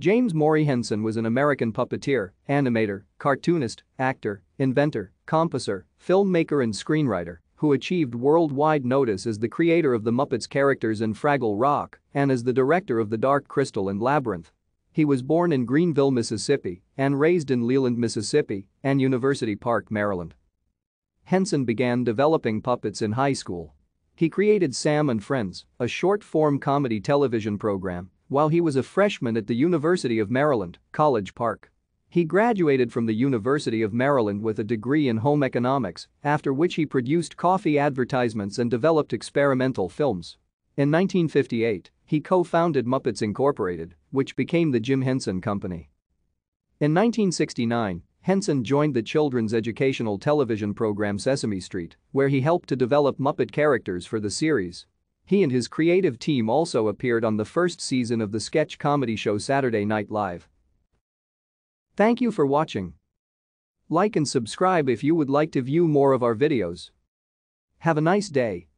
James Maury Henson was an American puppeteer, animator, cartoonist, actor, inventor, composer, filmmaker and screenwriter who achieved worldwide notice as the creator of the Muppets characters in Fraggle Rock and as the director of The Dark Crystal and Labyrinth. He was born in Greenville, Mississippi and raised in Leland, Mississippi and University Park, Maryland. Henson began developing puppets in high school. He created Sam and Friends, a short-form comedy television program, while he was a freshman at the University of Maryland, College Park. He graduated from the University of Maryland with a degree in home economics, after which he produced coffee advertisements and developed experimental films. In 1958, he co-founded Muppets Incorporated, which became the Jim Henson Company. In 1969, Henson joined the children's educational television program Sesame Street, where he helped to develop Muppet characters for the series. He and his creative team also appeared on the first season of the sketch comedy show Saturday Night Live. Thank you for watching. Like and subscribe if you would like to view more of our videos. Have a nice day.